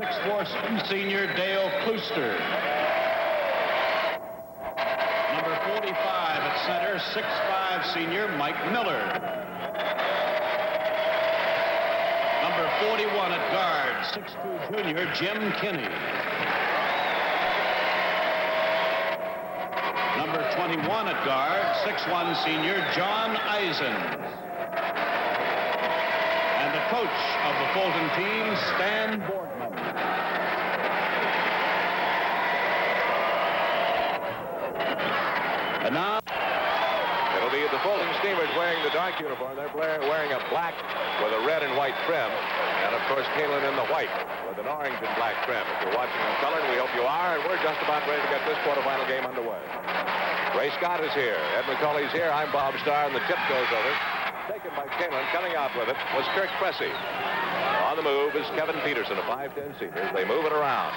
6'4 senior Dale Klooster. Number 45 at center, 6'5 senior Mike Miller. Number 41 at guard, 6'2 junior Jim Kinney. Number 21 at guard, 6'1 senior John Eisen And the coach of the Fulton team, Stan Boardman. And now, It'll be the Fulton Steamers wearing the dark uniform. They're wearing a black with a red and white trim. And, of course, Kaneland in the white with an orange and black trim. If you're watching in color, we hope you are, and we're just about ready to get this quarterfinal game underway. Ray Scott is here. Ed Macauley's here. I'm Bob Starr, and the tip goes over. Taken by Kaneland. Coming out with it was Kirk Cressy. On the move is Kevin Peterson, a 5'10 senior. They move it around.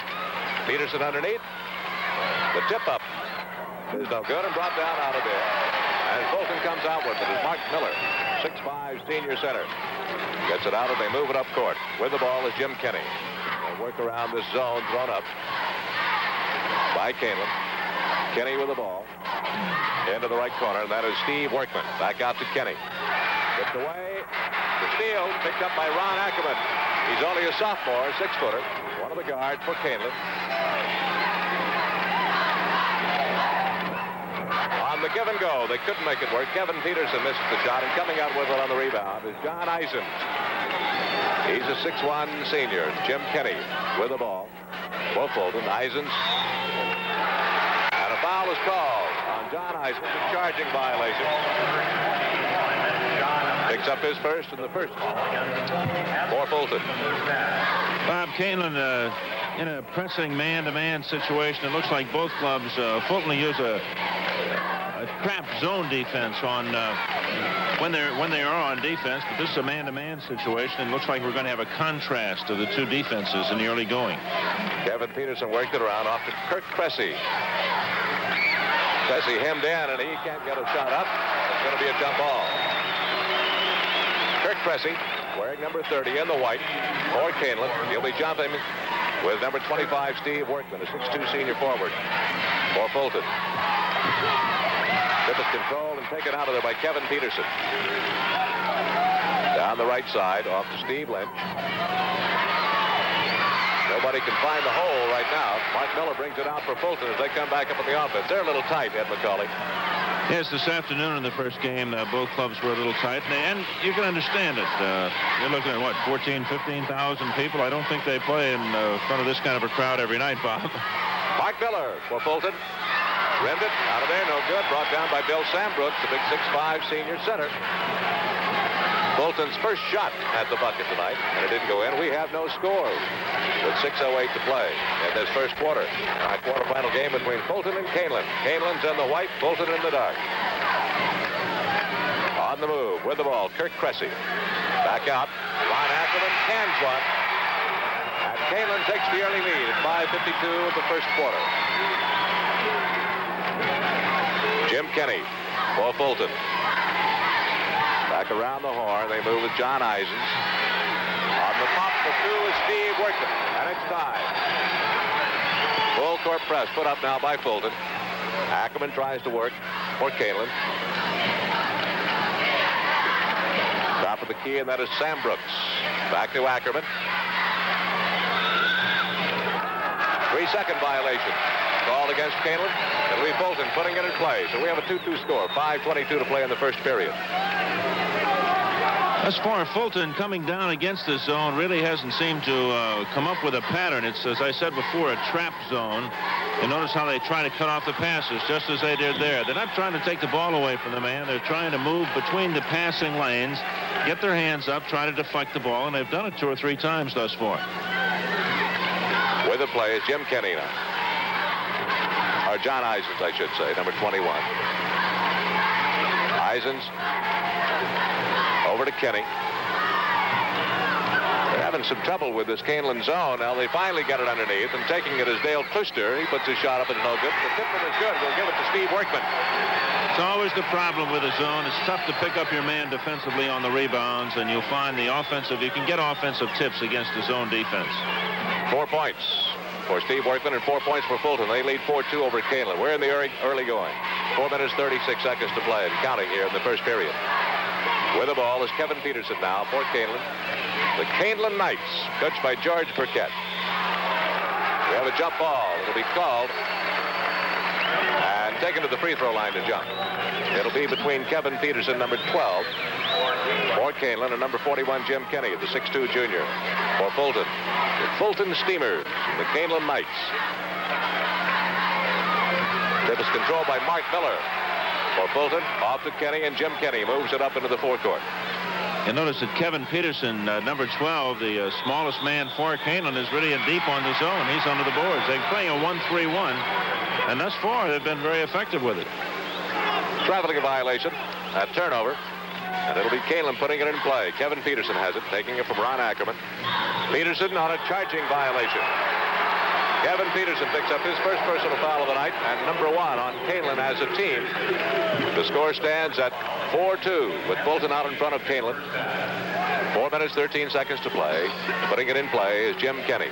Peterson underneath. The tip up is no good and brought down out of there. And Fulton comes out with it is Mark Miller, 6'5 senior center. Gets it out and they move it up court. With the ball is Jim Kenny. They work around this zone thrown up by Kaneland. Kenny with the ball. Into the right corner, and that is Steve Workman. Back out to Kenny. Gets away. The steal picked up by Ron Ackerman. He's only a sophomore, six-footer. One of the guards for Kaneland. On the give and go, they couldn't make it work. Kevin Peterson missed the shot, and coming out with it on the rebound is John Eisens. He's a 6'1 senior. Jim Kenny with the ball. For Fulton, Eisens. And a foul is called on John Eisens, a charging violation. Picks up his first in the first for Fulton. Bob Kaneland uh, in a pressing man-to-man situation. It looks like both clubs, uh, Fulton will use a, a trap zone defense on uh, when they're when they are on defense. But this is a man-to-man situation. It looks like we're going to have a contrast of the two defenses in the early going. Kevin Peterson worked it around off to Kirk Cressy. Cressy hemmed in, and he can't get a shot up. It's going to be a jump ball. Kirk Cressy, wearing number 30 in the white, for Kaneland. He'll be jumping with number 25, Steve Workman, a 6'2 senior forward for Fulton. Is controlled and taken out of there by Kevin Peterson. Down the right side, off to Steve Lynch. Nobody can find the hole right now. Mark Miller brings it out for Fulton as they come back up on the offense. They're a little tight, Ed Macauley. Yes, this afternoon in the first game, uh, both clubs were a little tight, and, and you can understand it. Uh, you're looking at, what, 14, 15,000 people? I don't think they play in uh, front of this kind of a crowd every night, Bob. Mike Miller for Fulton. It, out of there, no good. Brought down by Bill Sambrooks, the big 6'5 senior center. Fulton's first shot at the bucket tonight, and it didn't go in. We have no scores with 6.08 to play in this first quarter. A quarterfinal game between Fulton and Kaneland. Kaneland's in the white, Fulton in the dark. On the move with the ball, Kirk Cressy. Back out. Ron Ackerman cans one. And Kaneland takes the early lead at 5.52 of the first quarter. Jim Kenny for Fulton. Back around the horn, they move with John Eisens. On the pop, the two is Steve Workman, and it's tied. Full court press put up now by Fulton. Ackerman tries to work for Kaneland. Top of the key, and that is Sambrooks. Back to Ackerman. Three-second violation. Called against Kaneland. It'll be Fulton putting it in play. So we have a 2-2 score. 5.22 to play in the first period. Thus far, Fulton coming down against the zone really hasn't seemed to uh, come up with a pattern. It's, as I said before, a trap zone. And notice how they try to cut off the passes, just as they did there. They're not trying to take the ball away from the man. They're trying to move between the passing lanes, get their hands up, try to deflect the ball, and they've done it two or three times thus far. With the play is Jim Kenny now. Or John Eisens, I should say, number 21. Eisens over to Kenny. They're having some trouble with this Kaneland zone. Now they finally get it underneath, and taking it is Dale Klooster. He puts his shot up, it's no good. The tip is good. We'll give it to Steve Workman. It's always the problem with a zone. It's tough to pick up your man defensively on the rebounds, and you'll find the offensive, you can get offensive tips against the zone defense. Four points for Steve Workman and four points for Fulton. They lead 4-2 over Kaneland. We're in the early, early going. Four minutes, 36 seconds to play and counting here in the first period. With the ball is Kevin Peterson now for Kaneland. The Kaneland Knights, coached by George Burkett. We have a jump ball. It'll be called and taken to the free throw line to jump. It'll be between Kevin Peterson, number 12, for Kaneland, and number 41, Jim Kenny, the 6'2 junior, for Fulton. The Fulton Steamers, the Kaneland Knights. Tip is controlled by Mark Miller. For Fulton, off to Kenny, and Jim Kenny moves it up into the forecourt. You notice that Kevin Peterson, uh, number 12, the uh, smallest man for Kaneland, is really in deep on the zone. He's under the boards. They're playing a 1-3-1, and thus far they've been very effective with it. Traveling violation, a turnover, and it'll be Kaneland putting it in play. Kevin Peterson has it, taking it from Ron Ackerman. Peterson on a charging violation. Kevin Peterson picks up his first personal foul of the night and number one on Kaneland as a team. The score stands at 4-2 with Fulton out in front of Kaneland. Four minutes, 13 seconds to play. Putting it in play is Jim Kenny.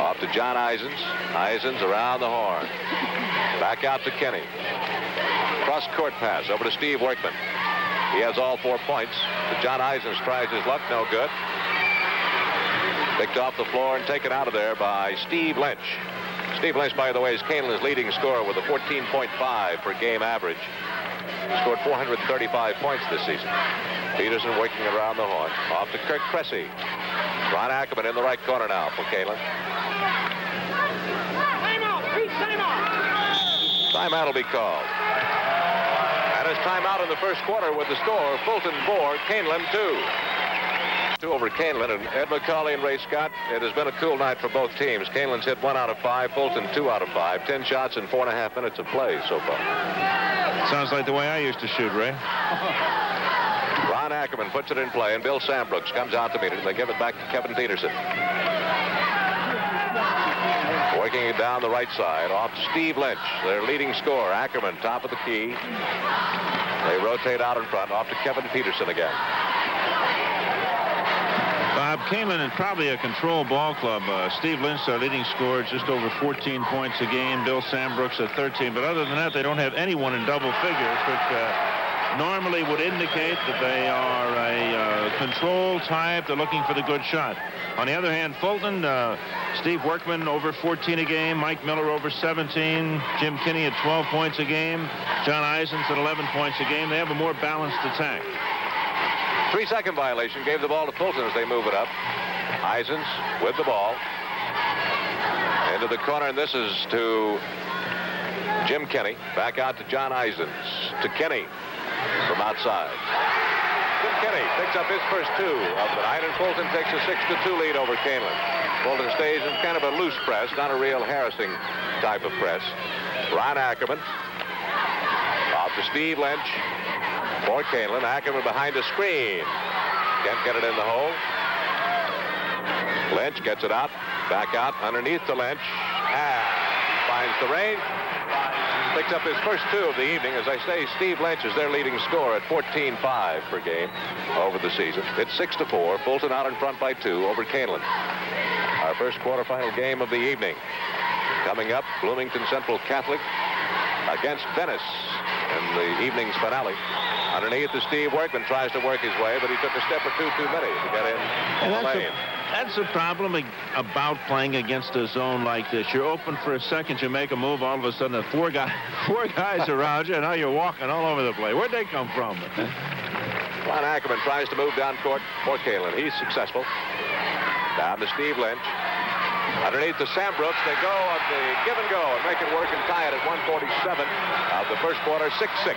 Off to John Isons. Isons around the horn. Back out to Kenny. Cross court pass over to Steve Workman. He has all four points. But John Isons tries his luck, no good. Picked off the floor and taken out of there by Steve Lynch. Steve Lynch, by the way, is Kaneland's leading scorer with a 14.5 per game average. Scored 435 points this season. Peterson working around the horn. Off to Kirk Cressy. Ron Ackerman in the right corner now for Kaneland. Timeout will be called. And it's timeout in the first quarter with the score, Fulton 4, Kaneland 2. Two over Kaneland and Ed Macauley and Ray Scott. It has been a cool night for both teams. Kaneland's hit one out of five, Fulton two out of five. Ten shots in four and a half minutes of play so far. Sounds like the way I used to shoot, Ray. Ackerman puts it in play, and Bill Sambrooks comes out to meet it, and they give it back to Kevin Peterson. Working it down the right side, off Steve Lynch, their leading scorer. Ackerman, top of the key. They rotate out in front, off to Kevin Peterson again. Bob Kaneland and probably a control ball club. Uh, Steve Lynch, their leading scorer, just over 14 points a game. Bill Sambrooks at 13. But other than that, they don't have anyone in double figures, uh, normally would indicate that they are a uh, control type. They're looking for the good shot. On the other hand, Fulton, uh, Steve Workman over 14 a game, Mike Miller over 17, Jim Kinney at 12 points a game, John Isons at 11 points a game. They have a more balanced attack. Three-second violation gave the ball to Fulton as they move it up. Isons with the ball. Into the corner, and this is to Jim Kenny. Back out to John Isons. To Kenny from outside. Jim Kenny picks up his first two of the night, and Fulton takes a 6-2 lead over Kaneland. Fulton stays in kind of a loose press, not a real harassing type of press. Ron Ackerman. Off to Steve Lynch. For Kaneland. Ackerman behind a screen. Can't get it in the hole. Lynch gets it out. Back out underneath to Lynch. And finds the range. Picks up his first two of the evening. As I say, Steve Lynch is their leading scorer at 14-5 per game over the season. It's 6 to 4. Fulton out in front by two over Kaneland. Our first quarterfinal game of the evening. Coming up, Bloomington Central Catholic against Venice in the evening's finale. Underneath the Steve Workman tries to work his way, but he took a step or two too many to get in And the lane. That's the problem about playing against a zone like this. You're open for a second, you make a move, all of a sudden, four, guy, four guys around you, and now you're walking all over the place. Where'd they come from? Ron Ackerman tries to move down court for Kaneland. He's successful. Down to Steve Lynch. Underneath to Sambrooks. They go on the give and go and make it work and tie it at 147 of the first quarter, 6-6.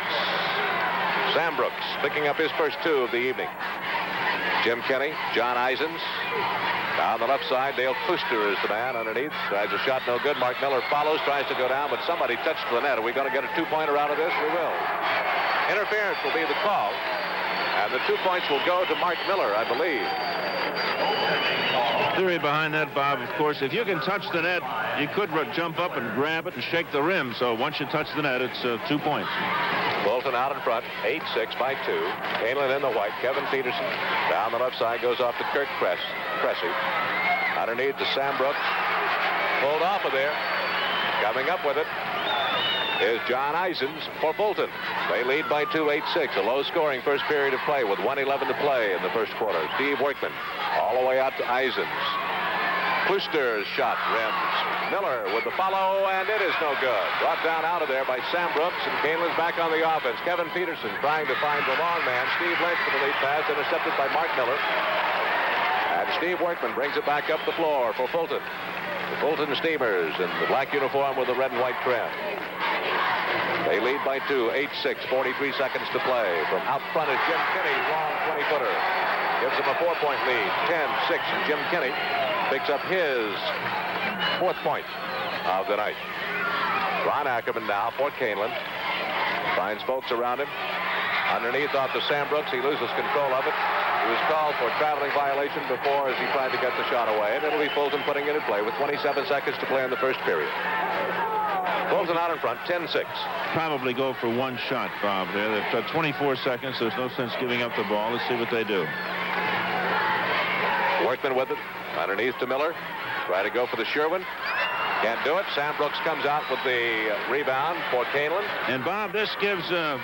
Sambrooks picking up his first two of the evening. Jim Kenny, John Isons. Down the left side, Dale Klooster is the man underneath. Tries a shot, no good. Mark Miller follows, tries to go down, but somebody touched the net. Are we going to get a two-pointer out of this? We will. Interference will be the call. And the two points will go to Mark Miller, I believe. Theory behind that, Bob, of course, if you can touch the net, you could jump up and grab it and shake the rim. So once you touch the net, it's uh, two points. Out in front, 8-6 by two. Kaneland in the white. Kevin Peterson down the left side goes off to Kirk Press. Cressy. Underneath to Sambrooks. Pulled off of there. Coming up with it is John Isons for Fulton. They lead by 2, 8-6. A low-scoring first period of play with 111 to play in the first quarter. Steve Workman all the way out to Isons. Klooster's shot rims. Miller with the follow, and it is no good. Brought down out of there by Sambrooks, and Kaneland's back on the offense. Kevin Peterson trying to find the long man. Steve Lynch for the lead pass, intercepted by Mark Miller. And Steve Workman brings it back up the floor for Fulton. The Fulton Steamers in the black uniform with the red and white trim. They lead by two, 8-6, 43 seconds to play. From out front is Jim Kinney's long 20-footer. Gives him a four-point lead, 10-6. Jim Kinney picks up his fourth point of the night. Ron Ackerman now for Kaneland. Finds folks around him. Underneath off to Sambrooks. He loses control of it. He was called for traveling violation before as he tried to get the shot away. And it'll be Fulton putting it in play with 27 seconds to play in the first period. Fulton out in front, 10-6. Probably go for one shot, Bob. There, they've got 24 seconds. There's no sense giving up the ball. Let's see what they do. Workman with it. Underneath to Miller. Try to go for the Sherwin. Can't do it. Sambrooks comes out with the rebound for Kaneland. And Bob, this gives uh,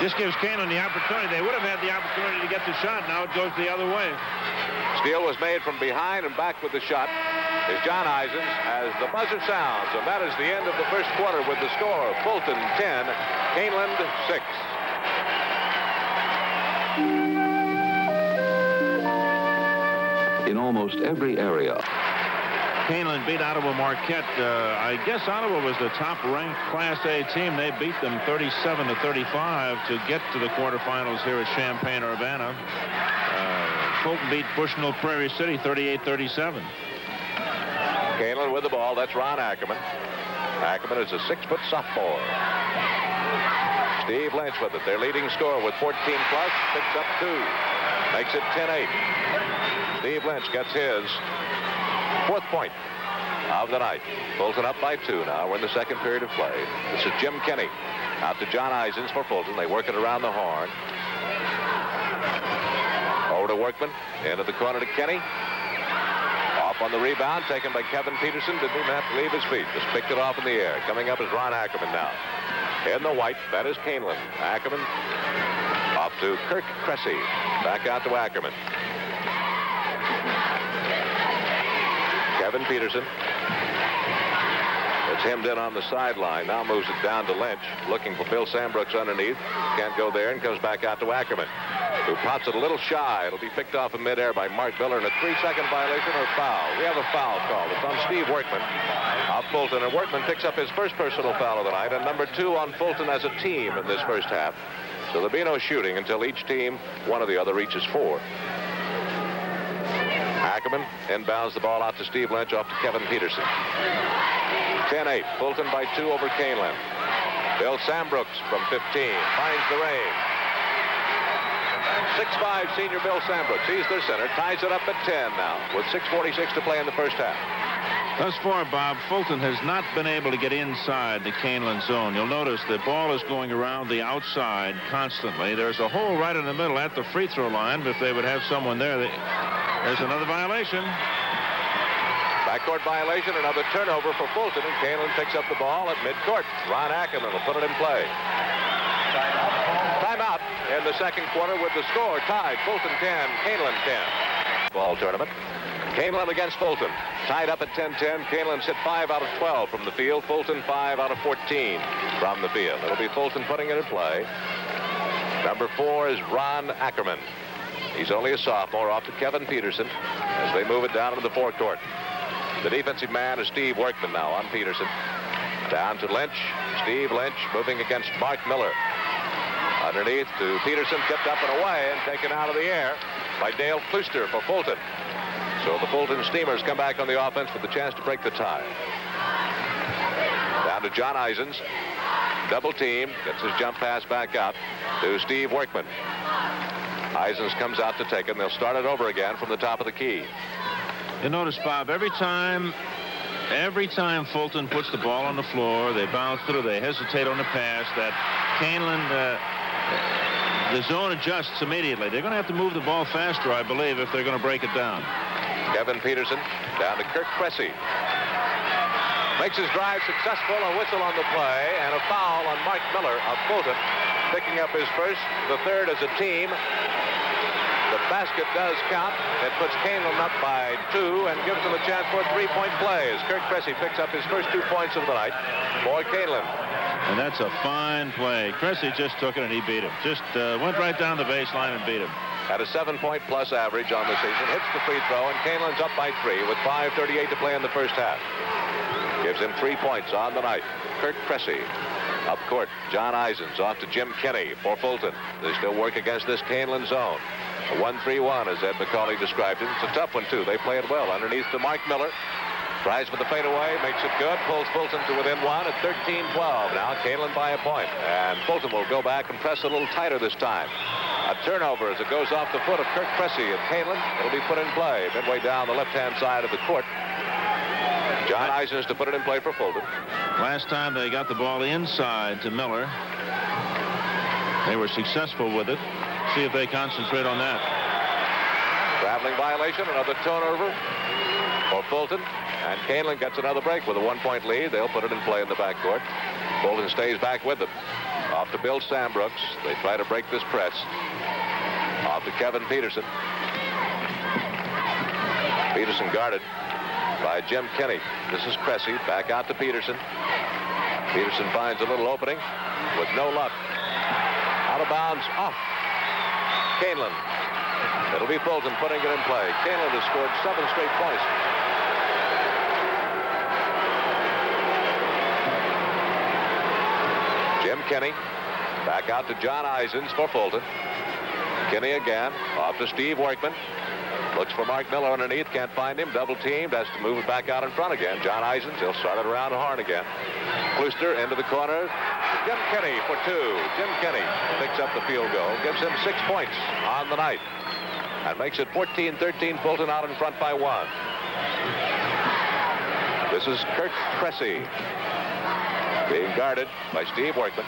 this gives Kaneland the opportunity. They would have had the opportunity to get the shot. Now it goes the other way. Steal was made from behind and back with the shot is John Isons as the buzzer sounds. And that is the end of the first quarter with the score Fulton 10, Kaneland 6. In almost every area. Kaneland beat Ottawa Marquette. Uh, I guess Ottawa was the top-ranked Class A team. They beat them 37 to 35 to get to the quarterfinals here at Champaign-Urbana. Uh, Fulton beat Bushnell Prairie City 38-37. Kaneland with the ball. That's Ron Ackerman. Ackerman is a six-foot sophomore. Steve Lynch with it. Their leading scorer with 14 plus. Picks up two. Makes it 10-8. Steve Lynch gets his fourth point of the night. Fulton up by two now. We're in the second period of play. This is Jim Kenny Out to John Isons for Fulton. They work it around the horn. Over to Workman. Into the corner to Kenny. Off on the rebound, taken by Kevin Peterson. Didn't even have to leave his feet. Just picked it off in the air. Coming up is Ron Ackerman now. In the white, that is Kaneland. Ackerman off to Kirk Cressy. Back out to Ackerman. Kevin Peterson. It's hemmed in on the sideline. Now moves it down to Lynch. Looking for Bill Sambrooks underneath. Can't go there and comes back out to Ackerman who pots it a little shy. It'll be picked off in midair by Mark Miller in a three-second violation or foul. We have a foul call. It's on Steve Workman of Fulton, and Workman picks up his first personal foul of the night, and number two on Fulton as a team in this first half. So there'll be no shooting until each team, one or the other, reaches four. Ackerman inbounds the ball out to Steve Lynch off to Kevin Peterson. 10-8, Fulton by two over Kaneland. Bill Sambrooks from 15 finds the range. 6-5 senior Bill Sambrooks. He's their center. Ties it up at 10 now with 6.46 to play in the first half. Thus far, Bob, Fulton has not been able to get inside the Kaneland zone. You'll notice the ball is going around the outside constantly. There's a hole right in the middle at the free throw line, if they would have someone there, they... there's another violation. Backcourt violation, another turnover for Fulton, and Kaneland picks up the ball at midcourt. Ron Ackerman will put it in play. Timeout in the second quarter with the score tied. Fulton 10, Kaneland 10. Ball tournament. Kaneland against Fulton. Tied up at 10-10. Kaneland's hit 5 out of 12 from the field. Fulton 5 out of 14 from the field. It'll be Fulton putting it in play. Number four is Ron Ackerman. He's only a sophomore off to Kevin Peterson as they move it down into the forecourt. The defensive man is Steve Workman now on Peterson. Down to Lynch. Steve Lynch moving against Mark Miller. Underneath to Peterson, tipped up and away and taken out of the air by Dale Klooster for Fulton. So the Fulton Steamers come back on the offense with the chance to break the tie. Down to John Isons. Double team. Gets his jump pass back up to Steve Workman. Isons comes out to take it, and they'll start it over again from the top of the key. You notice, Bob, every time every time Fulton puts the ball on the floor, they bounce through, they hesitate on the pass, that Kaneland, uh, the zone adjusts immediately. They're going to have to move the ball faster, I believe, if they're going to break it down. Kevin Peterson down to Kirk Cressy. Makes his drive successful, a whistle on the play, and a foul on Mike Miller of Fulton, picking up his first, the third as a team. The basket does count. It puts Kaneland up by two and gives him a chance for a three-point play as Kirk Cressy picks up his first two points of the night for Kaneland. And that's a fine play. Cressy just took it and he beat him. Just uh, went right down the baseline and beat him. At a seven-point plus average on the season, hits the free throw, and Kaneland's up by three with 5.38 to play in the first half. Gives him three points on the night. Kirk Cressy up court. John Isons off to Jim Kenny for Fulton. They still work against this Kaneland zone. A 1-3-1, as Ed Macauley described it. It's a tough one, too. They play it well. Underneath to Mike Miller. Tries for the fadeaway, makes it good, pulls Fulton to within one at 13-12. Now Kaneland by a point, and Fulton will go back and press a little tighter this time. A turnover as it goes off the foot of Kirk Cressy and Kaneland. It'll be put in play midway down the left-hand side of the court. John Isons to put it in play for Fulton. Last time they got the ball inside to Miller. They were successful with it. See if they concentrate on that. Traveling violation, another turnover for Fulton. And Kaneland gets another break with a one-point lead. They'll put it in play in the backcourt. Fulton stays back with them. Off to Bill Sambrooks. They try to break this press. Off to Kevin Peterson. Peterson guarded by Jim Kenny. This is Cressy. Back out to Peterson. Peterson finds a little opening with no luck. Out of bounds. Off. Kaneland. It'll be Fulton putting it in play. Kaneland has scored seven straight points. Kenny. Back out to John Isons for Fulton. Kenny again. Off to Steve Workman. Looks for Mark Miller underneath. Can't find him. Double teamed. Has to move it back out in front again. John Isons. He'll start it around horn again. Klooster into the corner. Jim Kenny for two. Jim Kenny picks up the field goal. Gives him six points on the night. And makes it 14-13. Fulton out in front by one. This is Kirk Cressy. Being guarded by Steve Workman.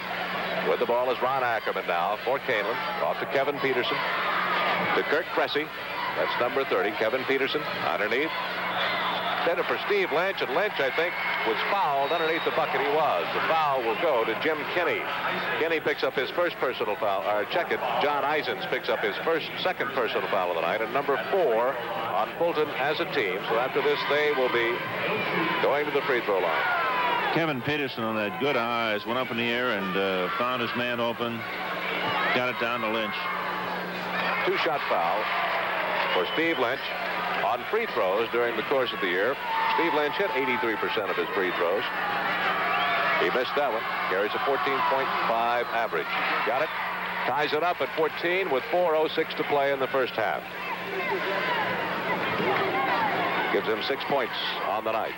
With the ball is Ron Ackerman now for Kaneland. Off to Kevin Peterson. To Kirk Cressy. That's number 30, Kevin Peterson, underneath. Then for Steve Lynch, and Lynch, I think, was fouled underneath the bucket. He was. The foul will go to Jim Kenny. Kenny picks up his first personal foul. Or check it. John Isons picks up his first, second personal foul of the night, and number four on Fulton as a team. So after this, they will be going to the free throw line. Kevin Peterson on that good eyes went up in the air and uh, found his man open. Got it down to Lynch. Two-shot foul for Steve Lynch on free throws during the course of the year. Steve Lynch hit 83% of his free throws. He missed that one. Carries a 14.5 average. Got it. Ties it up at 14 with 4.06 to play in the first half. Gives him six points on the night.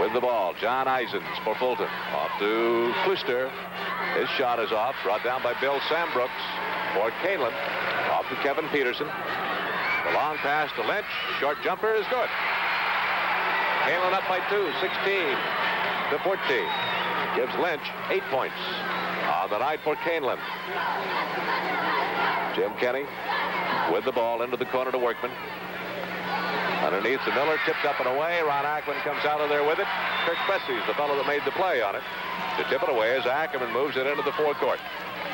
With the ball, John Isons for Fulton. Off to Klooster. His shot is off. Brought down by Bill Sambrooks for Kaneland. Off to Kevin Peterson. The long pass to Lynch. Short jumper is good. Kaneland up by two, 16 to 14. Gives Lynch eight points on the night for Kaneland. Jim Kenny with the ball into the corner to Workman. Underneath to Miller, tipped up and away. Ron Ackerman comes out of there with it. Kirk Cressy's the fellow that made the play on it. To tip it away as Ackerman moves it into the forecourt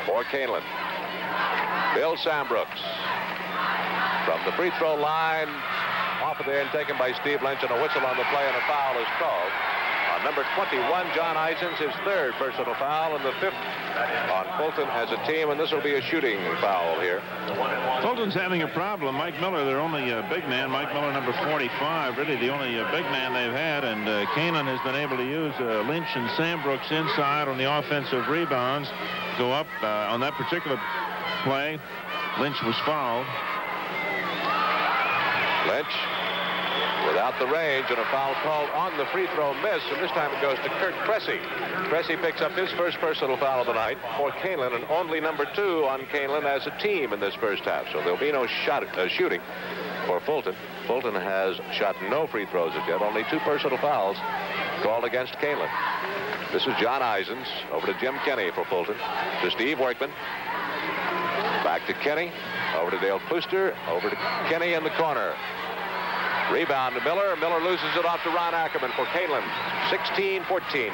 for Kaneland. Bill Sambrooks from the free throw line off of there and taken by Steve Lynch and a whistle on the play and a foul is called. Number 21, John Isons, his third personal foul and the fifth on Fulton as a team, and this will be a shooting foul here. Fulton's having a problem. Mike Miller, their only uh, big man. Mike Miller, number 45, really the only uh, big man they've had, and uh, Kaneland has been able to use uh, Lynch and Sambrooks inside on the offensive rebounds. Go up uh, on that particular play. Lynch was fouled. Lynch without the range and a foul called on the free throw miss, and this time it goes to Kirk Cressy. Cressy picks up his first personal foul of the night for Kaneland, and only number two on Kaneland as a team in this first half, so there'll be no shot uh, shooting for Fulton. Fulton has shot no free throws as yet, only two personal fouls called against Kaneland. This is John Isons over to Jim Kenny for Fulton, to Steve Workman, back to Kenny, over to Dale Klooster, over to Kenny in the corner. Rebound to Miller. Miller loses it off to Ron Ackerman for Kaneland. 16-14.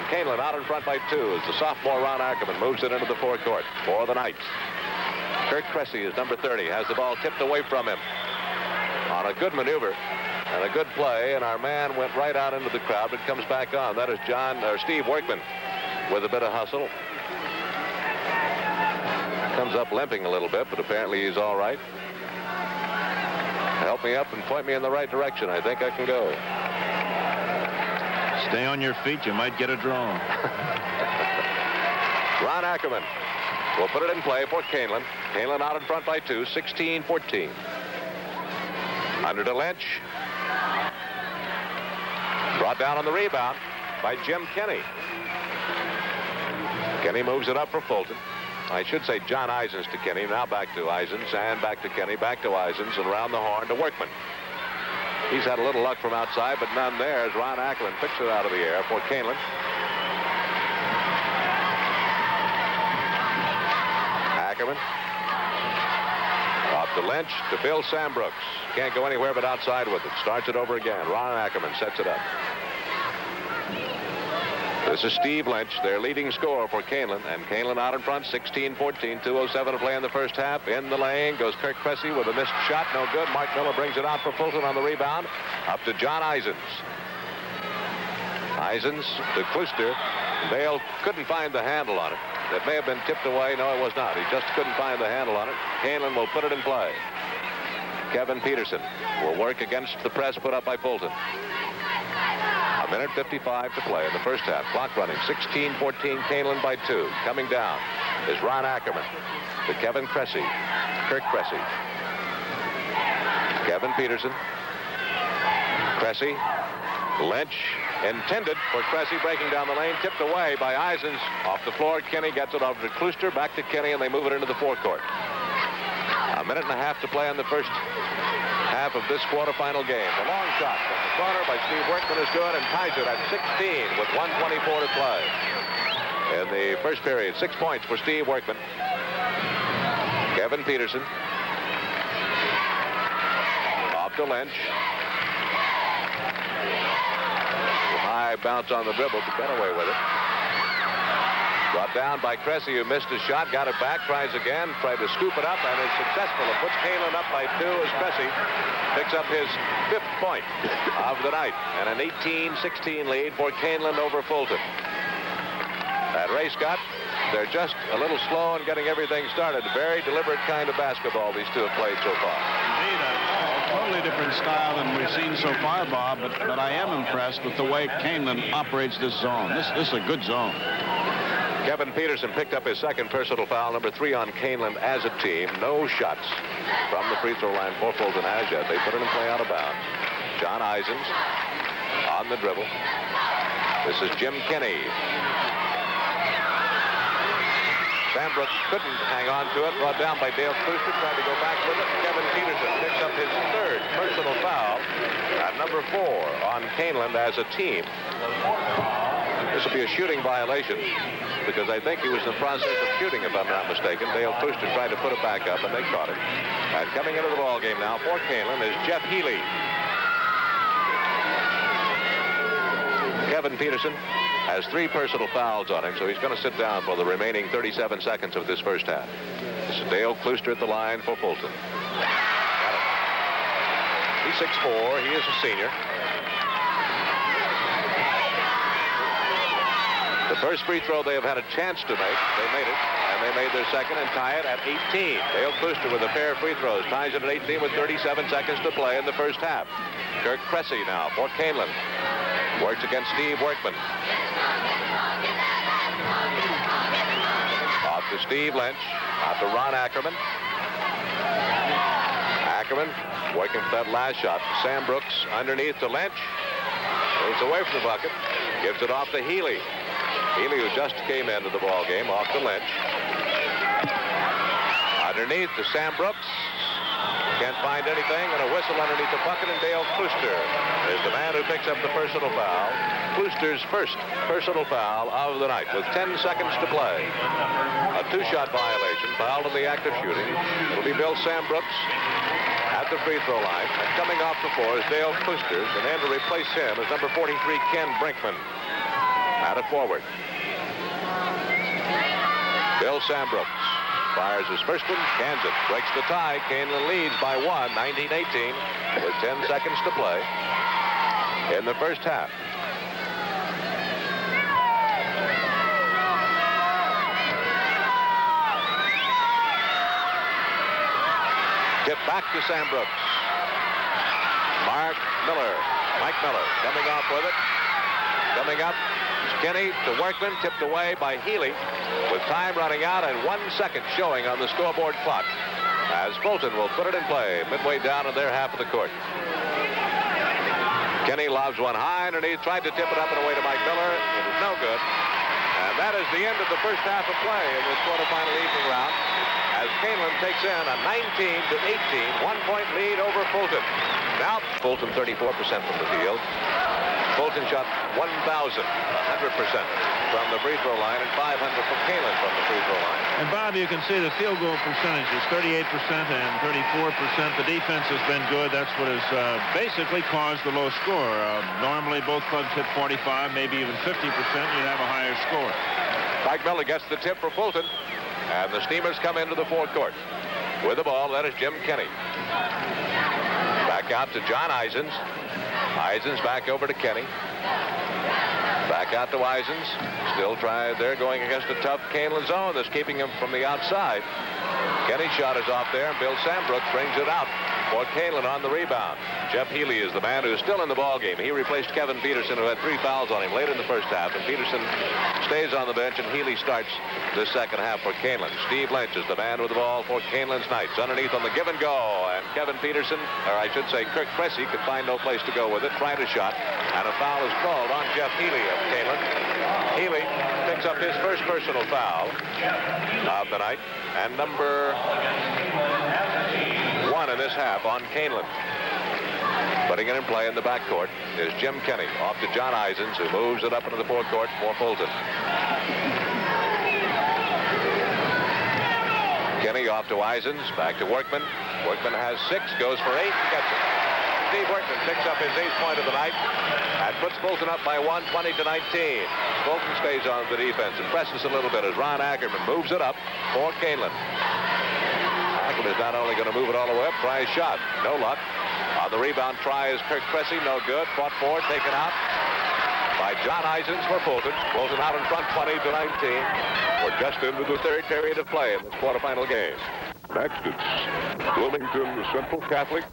Kaneland out in front by two as the sophomore Ron Ackerman moves it into the forecourt for the Knights. Kirk Cressy is number 30. Has the ball tipped away from him on a good maneuver and a good play. And our man went right out into the crowd, but comes back on. That is John or Steve Workman with a bit of hustle. Comes up limping a little bit, but apparently he's all right. Help me up and point me in the right direction. I think I can go. Stay on your feet. You might get a draw. Ron Ackerman will put it in play for Kaneland. Kaneland out in front by two, 16-14. Under to Lynch. Brought down on the rebound by Jim Kenny. Kenny moves it up for Fulton. I should say John Isons to Kenny. Now back to Isons and back to Kenny, back to Isons and around the horn to Workman. He's had a little luck from outside, but none there as Ron Ackerman picks it out of the air for Kaneland. Ackerman. Off to Lynch to Bill Sambrooks. Can't go anywhere but outside with it. Starts it over again. Ron Ackerman sets it up. This is Steve Lynch, their leading scorer for Kaneland. And Kaneland out in front, 16-14, 2.07 to play in the first half. In the lane goes Kirk Cressy with a missed shot. No good. Mark Miller brings it out for Fulton on the rebound. Up to John Isons. Isons to Klooster. Dale couldn't find the handle on it. It may have been tipped away. No, it was not. He just couldn't find the handle on it. Kaneland will put it in play. Kevin Peterson will work against the press put up by Fulton. Minute 55 to play in the first half. Clock running. 16-14, Kaneland by two. Coming down is Ron Ackerman to Kevin Cressy. Kirk Cressy. Kevin Peterson. Cressy. Lynch intended for Cressy breaking down the lane. Tipped away by Isons. Off the floor. Kenny gets it over to Klooster. Back to Kenny, and they move it into the forecourt. A minute and a half to play in the first half of this quarterfinal game. The long shot from the corner by Steve Workman is good and ties it at 16 with 124 to play. In the first period, six points for Steve Workman. Kevin Peterson. Off to Lynch. High bounce on the dribble, but got away with it. Brought down by Cressy, who missed his shot, got it back, tries again, tried to scoop it up, and is successful. It puts Kaneland up by two as Cressy picks up his fifth point of the night, and an 18-16 lead for Kaneland over Fulton. At Ray Scott, they're just a little slow in getting everything started. Very deliberate kind of basketball these two have played so far. Indeed, a totally different style than we've seen so far, Bob, but, but I am impressed with the way Kaneland operates this zone. This, this is a good zone. Kevin Peterson picked up his second personal foul, number three on Kaneland as a team. No shots from the free throw line for Fulton as yet. They put it in play out of bounds. John Isons on the dribble. This is Jim Kenny. Sambrooks couldn't hang on to it. Brought down by Dale Klooster. Tried to go back with it. Kevin Peterson picks up his third personal foul at number four on Kaneland as a team. This will be a shooting violation because I think he was in the process of shooting, if I'm not mistaken. Dale Klooster tried to put it back up, and they caught it. And coming into the ball game now for Kaneland is Jeff Healy. Kevin Peterson has three personal fouls on him, so he's going to sit down for the remaining 37 seconds of this first half. This is Dale Klooster at the line for Fulton. He's 6'4". He is a senior. First free throw they have had a chance to make. They made it, and they made their second and tie it at 18. Dale Klooster with a pair of free throws. Ties it at 18 with 37 seconds to play in the first half. Kirk Cressy now for Kaneland. Works against Steve Workman. Off to Steve Lynch. Off to Ron Ackerman. Ackerman working for that last shot. Sambrooks underneath to Lynch. Moves away from the bucket. Gives it off to Healy. Healy, who just came into the ball game, off the Lynch. Underneath to Sambrooks. Can't find anything, and a whistle underneath the bucket, and Dale Klooster is the man who picks up the personal foul. Klooster's first personal foul of the night with 10 seconds to play. A two-shot violation, fouled in the act of shooting. It'll be Bill Sambrooks at the free throw line. And coming off the floor is Dale Klooster, and then to replace him is number 43, Ken Brinkman. At a forward. Bill Sambrooks fires his first one, Kansas breaks the tie. Kaneland leads by one, 19-18, with 10 seconds to play in the first half. Tip back to Sambrooks. Mark Miller, Mike Miller coming off with it. Coming up, Kenny to Workman, tipped away by Healy with time running out and one second showing on the scoreboard clock as Fulton will put it in play midway down in their half of the court. Kenny lobs one high underneath, tried to tip it up and away to Mike Miller. It is no good. And that is the end of the first half of play in this quarterfinal evening round as Kaneland takes in a 19 to 18 one-point lead over Fulton. Now Fulton 34% from the field. Fulton shot 1,000, 100% from the free throw line and 500 from Kaneland from the free throw line. And Bob, you can see the field goal percentage is 38% and 34%. The defense has been good. That's what has uh, basically caused the low score. Uh, normally, both clubs hit 45, maybe even 50%. You'd have a higher score. Mike Miller gets the tip for Fulton, and the Steamers come into the forecourt. With the ball, that is Jim Kenny. Back out to John Isens. Isens back over to Kenny. Back out to Isens. Still trying. They're going against a tough Kaneland zone that's keeping him from the outside. Kenny's shot is off there, and Bill Sambrooks brings it out for Kaneland on the rebound. Jeff Healy is the man who's still in the ball game. He replaced Kevin Peterson, who had three fouls on him late in the first half, and Peterson stays on the bench, and Healy starts the second half for Kaneland. Steve Lynch is the man with the ball for Kaneland's Knights. Underneath on the give and go, and Kevin Peterson, or I should say Kirk Cressy, could find no place to go with it, tried a shot, and a foul is called on Jeff Healy of Kaneland. Healy picks up his first personal foul of the night, and number one in this half on Kaneland. Putting it in play in the backcourt is Jim Kenny. Off to John Isens, who moves it up into the forecourt for Fulton. Kenny off to Isens, back to Workman. Workman has six, goes for eight, gets it. Steve Workman picks up his eighth point of the night puts Fulton up by 120 to 19. Fulton stays on the defense and presses a little bit as Ron Ackerman moves it up for Kaneland. Ackerman is not only going to move it all the way up, try a shot. No luck. On the rebound try is Kirk Cressy, no good. Fought for, taken out by John Isens for Fulton. Fulton out in front 20 to 19. We're just into the third period of play in this quarterfinal game. Next, it's Bloomington Central Catholic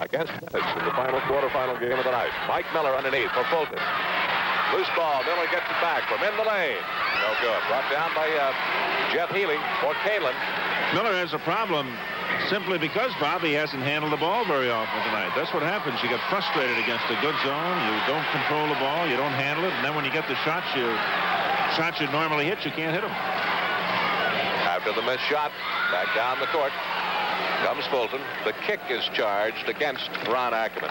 against Metz in the final quarterfinal game of the night. Mike Miller underneath for Fulton. Loose ball. Miller gets it back from in the lane. No good. Brought down by uh, Jeff Healy for Kaneland. Miller has a problem simply because Bobby hasn't handled the ball very often tonight. That's what happens. You get frustrated against a good zone. You don't control the ball. You don't handle it. And then when you get the shots you shots you normally hit, you can't hit them. After the missed shot, back down the court comes Fulton. The kick is charged against Ron Ackerman.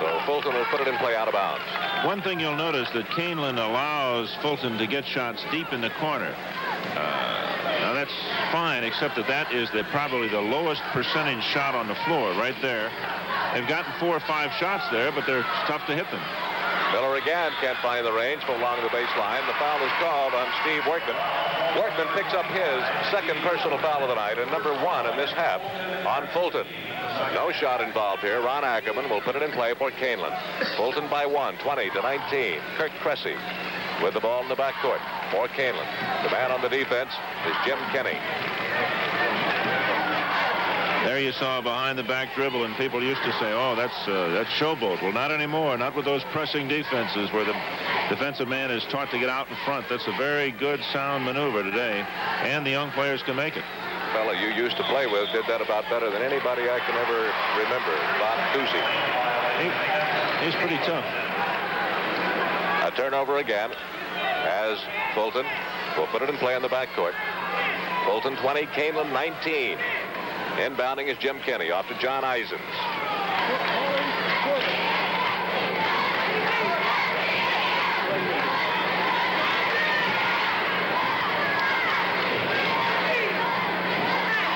So Fulton will put it in play out of bounds. One thing you'll notice that Kaneland allows Fulton to get shots deep in the corner. Uh, now that's fine, except that that is the, probably the lowest percentage shot on the floor right there. They've gotten four or five shots there, but they're tough to hit them. Miller again can't find the range from along the baseline. The foul is called on Steve Workman. Workman picks up his second personal foul of the night and number one in this half on Fulton. No shot involved here. Ron Ackerman will put it in play for Kaneland. Fulton by one, 20 to 19. Kirk Cressy with the ball in the backcourt for Kaneland. The man on the defense is Jim Kenny. There you saw a behind the back dribble, and people used to say, oh, that's uh, that's showboat. Well, not anymore. Not with those pressing defenses where the defensive man is taught to get out in front. That's a very good, sound maneuver today, and the young players can make it. Fellow you used to play with did that about better than anybody I can ever remember, Bob Cousy. He, he's pretty tough. A turnover again as Fulton will put it in play in the backcourt. Fulton 20, Kaneland 19. Inbounding is Jim Kenny off to John Isons.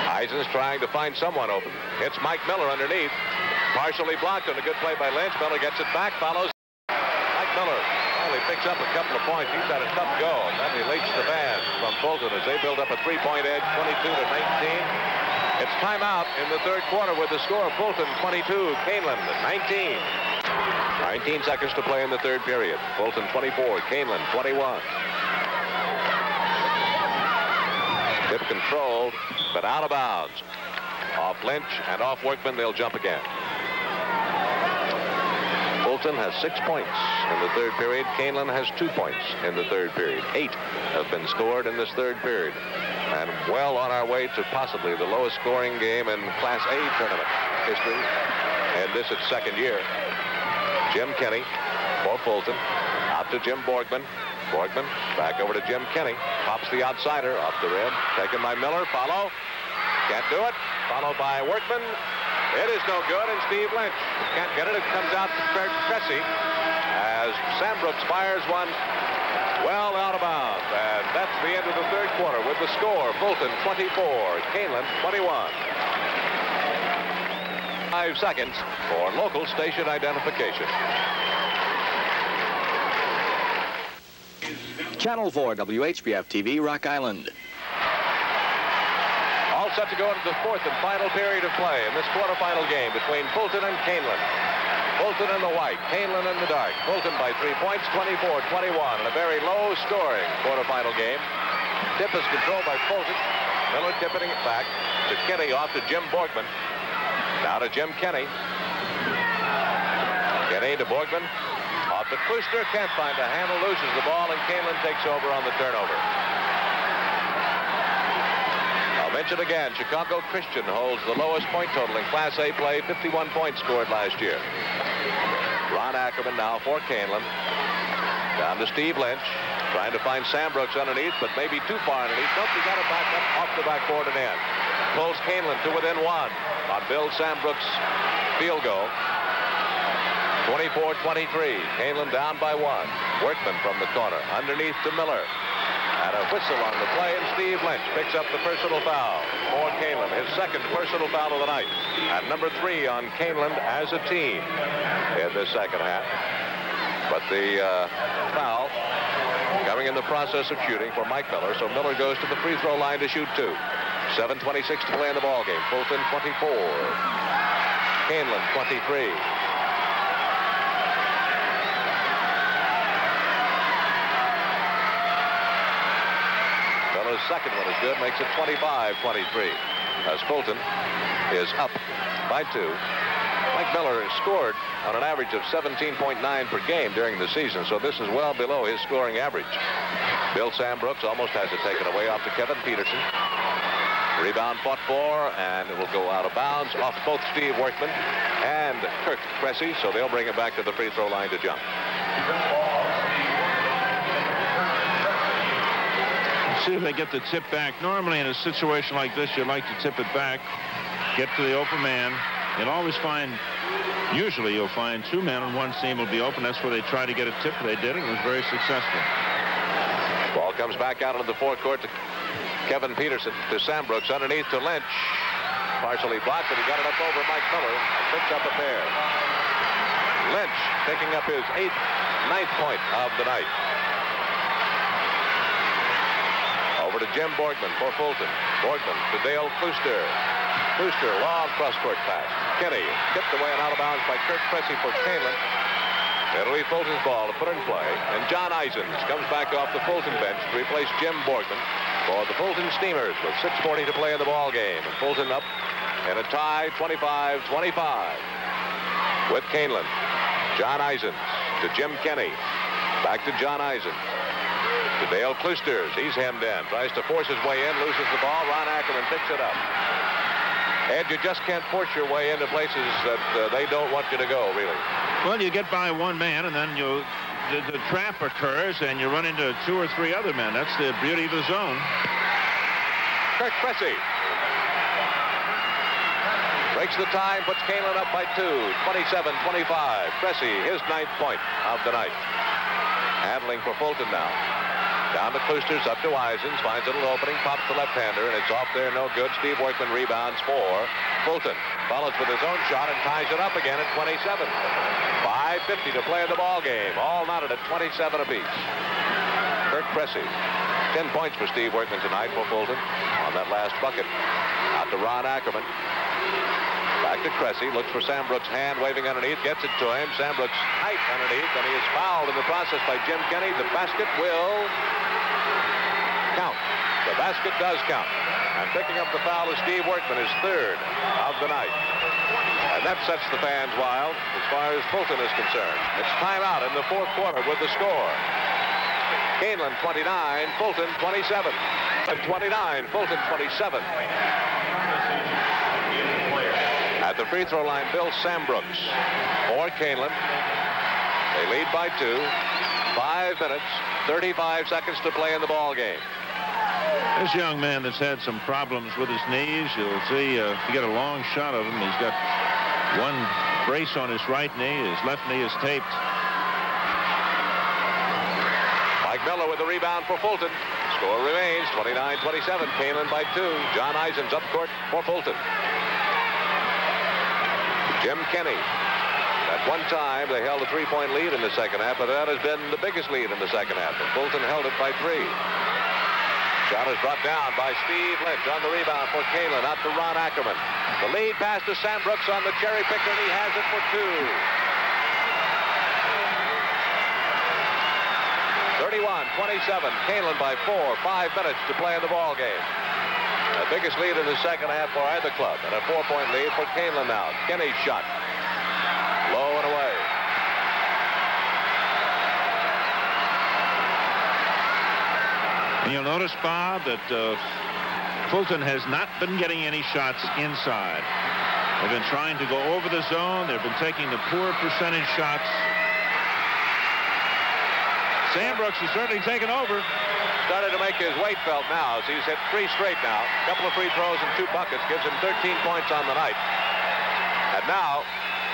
Isons trying to find someone open. It's Mike Miller underneath. Partially blocked on a good play by Lynch. Miller gets it back, follows. Mike Miller finally picks up a couple of points. He's had a tough go. Then he leads the band from Fulton as they build up a three-point edge, 22 to 19. It's timeout in the third quarter with the score Fulton 22, Kaneland 19. 19 seconds to play in the third period. Fulton 24, Kaneland 21. Tip controlled, but out of bounds. Off Lynch and off Workman, they'll jump again. Fulton has six points in the third period. Kaneland has two points in the third period. Eight have been scored in this third period. And well on our way to possibly the lowest scoring game in Class A tournament history. And this its second year. Jim Kenny for Fulton. Out to Jim Borgman. Borgman back over to Jim Kenny. Pops the outsider off the rim. Taken by Miller. Follow. Can't do it. Followed by Workman. It is no good, and Steve Lynch can't get it. It comes out to Cressy as Sambrooks fires one well out of bounds. And that's the end of the third quarter with the score, Fulton 24, Kaneland 21. Five seconds for local station identification. Channel 4 WHBF TV, Rock Island. Set to go into the fourth and final period of play in this quarterfinal game between Fulton and Kaneland. Fulton in the white, Kaneland in the dark. Fulton by three points, 24-21 in a very low-scoring quarterfinal game. Tip is controlled by Fulton. Miller tipping it back to Kenny off to Jim Borgman. Now to Jim Kenny. Kenny to Borgman. Off to Klooster. Can't find a handle. Loses the ball, and Kaneland takes over on the turnover. Mention again, Chicago Christian holds the lowest point total in Class A play, 51 points scored last year. Ron Ackerman now for Kaneland. Down to Steve Lynch. Trying to find Sambrooks underneath, but maybe too far underneath. Nope, he got it back up off the backboard and in. Pulls Kaneland to within one on Bill Sambrooks' field goal. 24-23. Kaneland down by one. Workman from the corner. Underneath to Miller. And a whistle on the play, and Steve Lynch picks up the personal foul for Kaneland. His second personal foul of the night. At number three on Kaneland as a team in the second half. But the uh, foul coming in the process of shooting for Mike Miller. So Miller goes to the free throw line to shoot two. 7.26 to play in the ball game. Fulton 24. Kaneland 23. Miller's second one is good, makes it 25-23. As Fulton is up by two. Mike Miller scored on an average of 17.9 per game during the season, so this is well below his scoring average. Bill Sambrooks almost has it taken away off to Kevin Peterson. Rebound fought for, and it will go out of bounds off both Steve Workman and Kirk Cressy, so they'll bring it back to the free throw line to jump. See if they get the tip back. Normally in a situation like this, you'd like to tip it back, get to the open man. You'll always find, usually you'll find two men on one seam will be open. That's where they try to get a tip. They did it. It was very successful. Ball comes back out into the forecourt to Kevin Peterson to Sambrooks underneath to Lynch. Partially blocked, but he got it up over Mike Miller and picks up a pair. Lynch picking up his eighth, ninth point of the night. Over to Jim Borgman for Fulton. Borgman to Dale Klooster. Klooster, long cross-court pass. Kenny tipped away and out of bounds by Kirk Cressy for Kaneland. It'll be Fulton's ball to put in play. And John Isons comes back off the Fulton bench to replace Jim Borgman for the Fulton Steamers with 6.40 to play in the ball game. And Fulton up in a tie, 25-25 with Kaneland. John Isons to Jim Kenny. Back to John Isons. To Dale Kloosters. He's hemmed in. Tries to force his way in, loses the ball. Ron Ackerman picks it up. Ed, you just can't force your way into places that uh, they don't want you to go, really. Well, you get by one man, and then you the, the trap occurs, and you run into two or three other men. That's the beauty of the zone. Kirk Cressy. Breaks the time, puts Kaneland up by two, 27-25. Cressy, his ninth point of the night. Handling for Fulton now. Down to Kloosters, up to Eisens, finds a little opening, pops the left-hander, and it's off there, no good. Steve Workman rebounds for Fulton. Follows with his own shot and ties it up again at 27. 5.50 to play in the ball game. All knotted at 27 apiece. Kirk Cressy. 10 points for Steve Workman tonight for Fulton on that last bucket. Out to Ron Ackerman. Back to Cressy. Looks for Sambrooks' hand waving underneath. Gets it to him. Sambrooks tight underneath, and he is fouled in the process by Jim Kenny. The basket will count. The basket does count. And picking up the foul is Steve Workman, his third of the night. And that sets the fans wild as far as Fulton is concerned. It's timeout in the fourth quarter with the score. Kaneland 29, Fulton 27. 29, Fulton 27. The free throw line, Bill Sambrooks for Kaneland. They lead by two. Five minutes, 35 seconds to play in the ball game. This young man that's had some problems with his knees, you'll see uh, if you get a long shot of him, he's got one brace on his right knee. His left knee is taped. Mike Miller with the rebound for Fulton. Score remains 29-27. Kaneland by two. John Eisens up court for Fulton. Jim Kenny. At one time, they held a three-point lead in the second half, but that has been the biggest lead in the second half. And Fulton held it by three. Shot is brought down by Steve Lynch on the rebound for Kaneland. Out to Ron Ackerman. The lead pass to Sambrooks on the cherry picker, and he has it for two. 31-27. Kaneland by four. Five minutes to play in the ball game. The biggest lead in the second half for either club, and a four-point lead for Kaneland now. Kenny's shot. Low and away. And you'll notice, Bob, that uh, Fulton has not been getting any shots inside. They've been trying to go over the zone. They've been taking the poor percentage shots. Sambrooks has certainly taken over. Started to make his weight felt now as he's hit three straight now. A couple of free throws and two buckets gives him 13 points on the night. And now,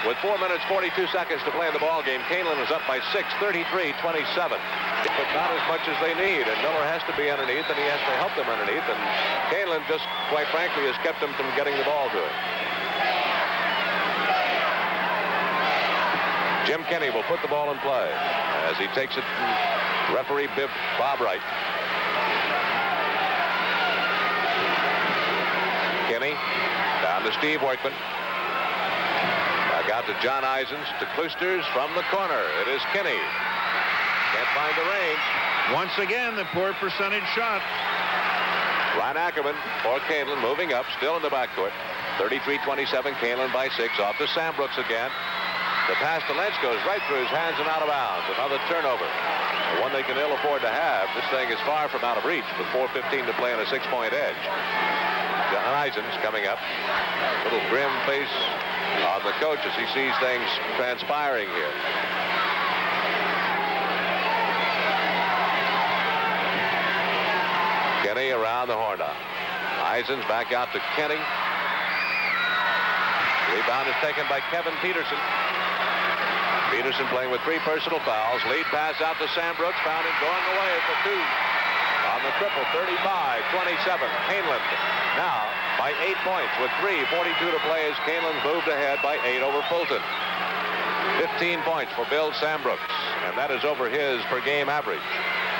with 4 minutes 42 seconds to play in the ball game, Kaneland is up by 6, 33-27. But not as much as they need, and Miller has to be underneath, and he has to help them underneath, and Kaneland just, quite frankly, has kept them from getting the ball to him. Jim Kenny will put the ball in play as he takes it from referee Biff Bob Wright. Kenny down to Steve Workman. Back out to John Eisens to Kloosters from the corner. It is Kenny. Can't find the range. Once again, the poor percentage shot. Ron Ackerman for Kaneland moving up, still in the backcourt. 33-27, Kaneland by six. Off to Sambrooks again. The pass to Lynch goes right through his hands and out of bounds. Another turnover. The one they can ill afford to have. This thing is far from out of reach with 4.15 to play on a six-point edge. John Eisens coming up. Little grim face on the coach as he sees things transpiring here. Kenny around the horn now. Eisens back out to Kenny. Rebound is taken by Kevin Peterson. Peterson playing with three personal fouls. Lead pass out to Sambrooks. Found him going away for two. On the triple, 35-27. Kaneland now by eight points with 3.42 to play as Kaneland moved ahead by eight over Fulton. 15 points for Bill Sambrooks, and that is over his per game average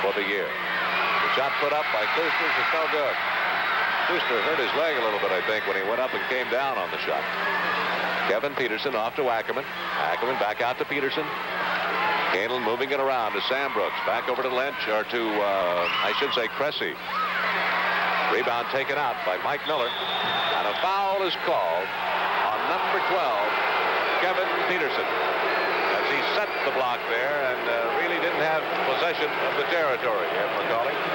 for the year. The shot put up by Kloosters is no good. Kloosters hurt his leg a little bit, I think, when he went up and came down on the shot. Kevin Peterson off to Ackerman. Ackerman back out to Peterson. Kaneland moving it around to Sambrooks. Back over to Lynch, or to, uh, I should say, Cressy. Rebound taken out by Mike Miller. And a foul is called on number 12, Kevin Peterson. As he set the block there and uh, really didn't have possession of the territory.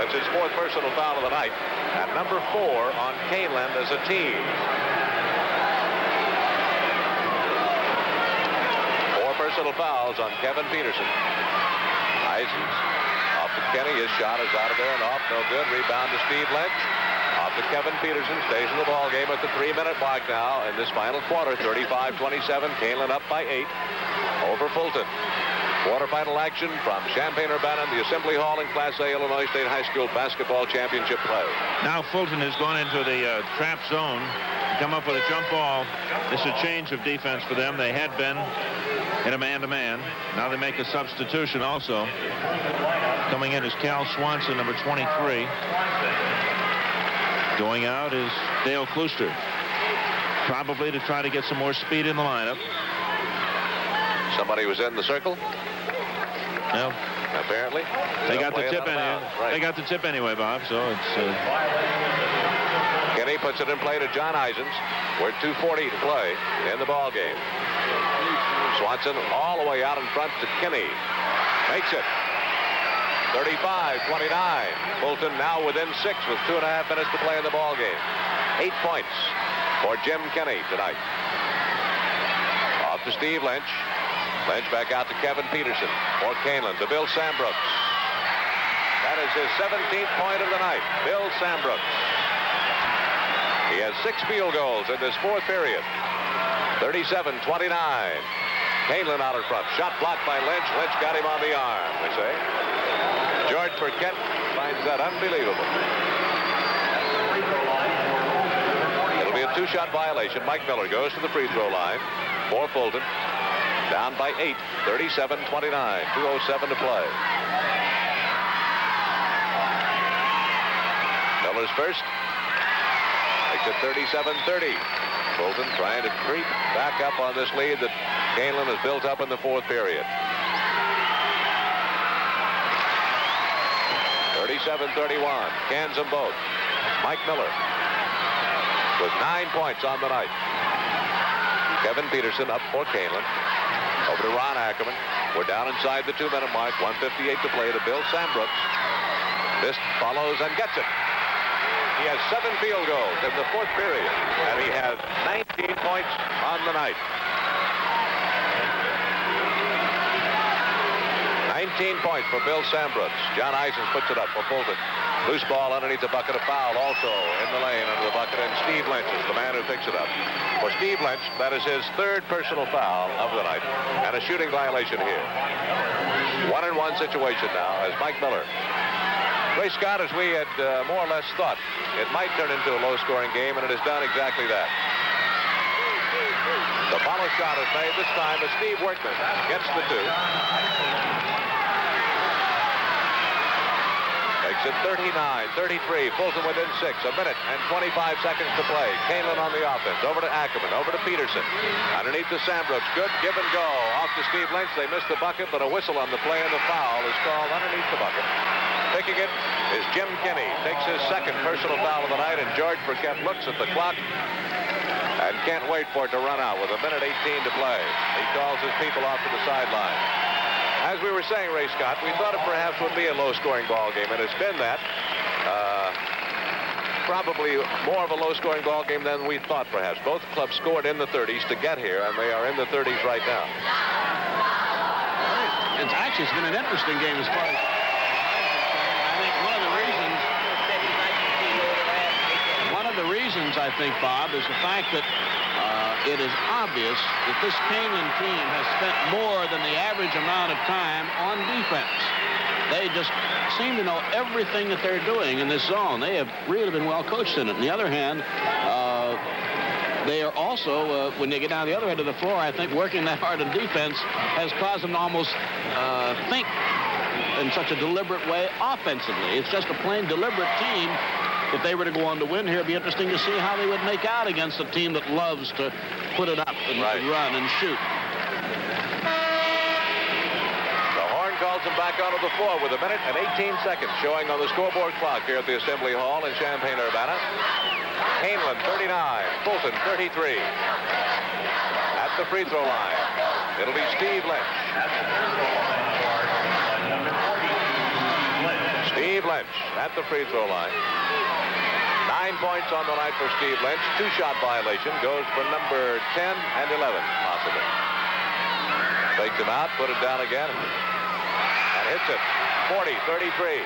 That's his fourth personal foul of the night. And number four on Kaneland as a team. Four personal fouls on Kevin Peterson. Eisens off to Kenny. His shot is out of there and off. No good. Rebound to Steve Lynch. Off to Kevin Peterson. Stays in the ball game at the three-minute mark now in this final quarter. 35-27. Kaneland up by eight over Fulton. Quarterfinal action from Champaign-Urbana, the Assembly Hall in Class A Illinois State High School Basketball Championship play. Now Fulton has gone into the uh, trap zone, come up with a jump ball. This is a change of defense for them. They had been in a man-to-man. -man. Now they make a substitution also. Coming in is Cal Swanson, number 23. Going out is Dale Klooster. Probably to try to get some more speed in the lineup. Somebody was in the circle? No. apparently. They got the tip anyway. Right. They got the tip anyway, Bob. So it's. Uh... Kenny puts it in play to John Isons. We're 2:40 to play in the ball game. Swanson all the way out in front to Kinney. Makes it. 35-29. Fulton now within six with two and a half minutes to play in the ball game. Eight points for Jim Kinney tonight. Off to Steve Lynch. Lynch back out to Kevin Peterson. For Kaneland to Bill Sambrooks. That is his 17th point of the night. Bill Sambrooks. He has six field goals in this fourth period. 37-29. Kaneland out in front. Shot blocked by Lynch. Lynch got him on the arm, we say. George Burkett finds that unbelievable. It'll be a two-shot violation. Mike Miller goes to the free throw line for Fulton. Down by eight, 37-29, 2.07 to play. Miller's first. Makes it 37-30. Fulton trying to creep back up on this lead that Kaneland has built up in the fourth period. 37-31. Cans them both. Mike Miller with nine points on the night. Kevin Peterson up for Kaneland. Over to Ron Ackerman. We're down inside the two-minute mark. 158 to play to Bill Sambrooks. This follows and gets it. He has seven field goals in the fourth period, and he has 19 points on the night. 19 points for Bill Sambrooks. John Isons puts it up for Fulton. Loose ball underneath the bucket. A foul also in the lane under the bucket. And Steve Lynch is the man who picks it up. For Steve Lynch, that is his third personal foul of the night. And a shooting violation here. One and one situation now as Mike Miller. Ray Scott, as we had uh, more or less thought, it might turn into a low-scoring game, and it has done exactly that. The follow shot is made this time as Steve Workman gets the two. Makes it 39, 33. Fulton within six. A minute and 25 seconds to play. Kaneland on the offense. Over to Ackerman. Over to Peterson. Underneath to Sambrooks. Good give and go. Off to Steve Lynch. They missed the bucket, but a whistle on the play and the foul is called underneath the bucket. Picking it is Jim Kinney. Takes his second personal foul of the night, and George Burkett looks at the clock and can't wait for it to run out with a minute 18 to play. He calls his people off to the sideline as we were saying, Ray Scott, we thought it perhaps would be a low-scoring ball game, and it's been that. Uh, probably more of a low-scoring ball game than we thought, perhaps. Both clubs scored in the 30s to get here, and they are in the 30s right now. It's actually been an interesting game as far as I think one of the reasons one of the reasons I think Bob is the fact that it is obvious that this Kaneland team has spent more than the average amount of time on defense. They just seem to know everything that they're doing in this zone. They have really been well coached in it. On the other hand, uh, they are also, uh, when they get down the other end of the floor, I think working that hard on defense has caused them to almost uh, think in such a deliberate way offensively. It's just a plain deliberate team if they were to go on to win here, it'd be interesting to see how they would make out against a team that loves to put it up and right. run and shoot. The horn calls them back onto the floor with a minute and 18 seconds showing on the scoreboard clock here at the Assembly Hall in Champaign-Urbana. Kaneland 39, Fulton 33. At the free throw line, it'll be Steve Lynch. Lynch at the free throw line. Nine points on the night for Steve Lynch. Two-shot violation goes for number 10 and 11, possibly. Takes him out, put it down again, and hits it. 40, 33.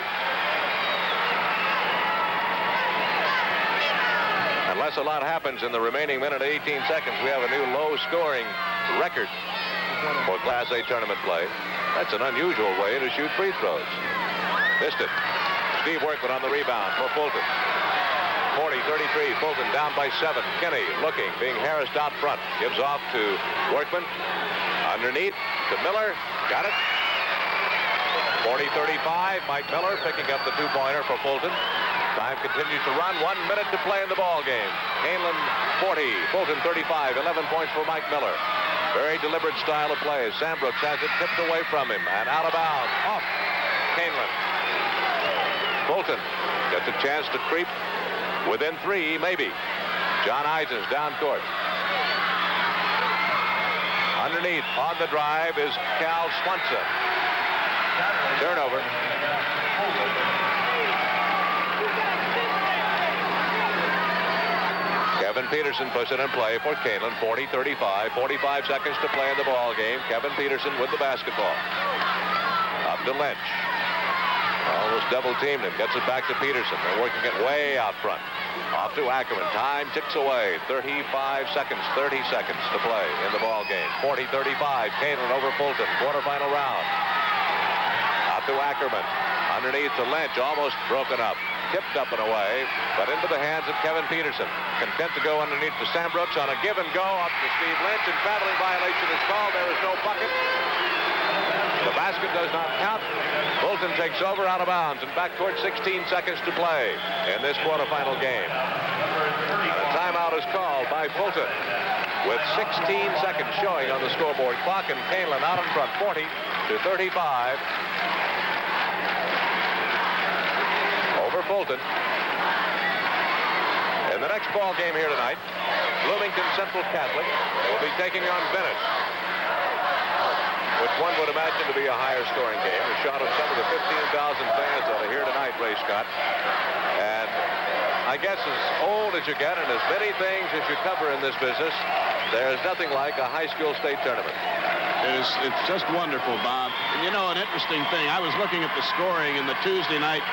Unless a lot happens in the remaining minute 18 seconds, we have a new low-scoring record for Class A tournament play. That's an unusual way to shoot free throws. Missed it. Steve Workman on the rebound for Fulton. 40-33, Fulton down by seven. Kenny looking, being harassed out front. Gives off to Workman. Underneath to Miller. Got it. 40-35, Mike Miller picking up the two-pointer for Fulton. Time continues to run. One minute to play in the ball game. Kaneland 40, Fulton 35. 11 points for Mike Miller. Very deliberate style of play. Sambrooks has it tipped away from him and out of bounds. Off Kaneland. Fulton gets a chance to creep within three, maybe. John Isons down court. Underneath on the drive is Cal Swanson. Turnover. Kevin Peterson puts it in play for Kaneland. 40-35. 45 seconds to play in the ball game. Kevin Peterson with the basketball. Up to Lynch. Almost double teamed him. Gets it back to Peterson. They're working it way out front. Off to Ackerman. Time ticks away. 35 seconds, 30 seconds to play in the ball game. 40-35. Kaneland over Fulton. Quarterfinal round. Out to Ackerman. Underneath to Lynch. Almost broken up. Tipped up and away, but into the hands of Kevin Peterson. Content to go underneath to Sambrooks on a give and go up to Steve Lynch, and traveling violation is called. There is no bucket. The basket does not count. Fulton takes over out of bounds and back towards 16 seconds to play in this quarterfinal game. A timeout is called by Fulton with 16 seconds showing on the scoreboard clock and Kaneland out in front 40 to 35 over Fulton. In the next ball game here tonight, Bloomington Central Catholic will be taking on Venice which one would imagine to be a higher scoring game. A shot of some of the 15,000 fans that are here tonight, Ray Scott. And I guess as old as you get and as many things as you cover in this business, there's nothing like a high school state tournament. It is, it's just wonderful, Bob. And you know, an interesting thing, I was looking at the scoring in the Tuesday night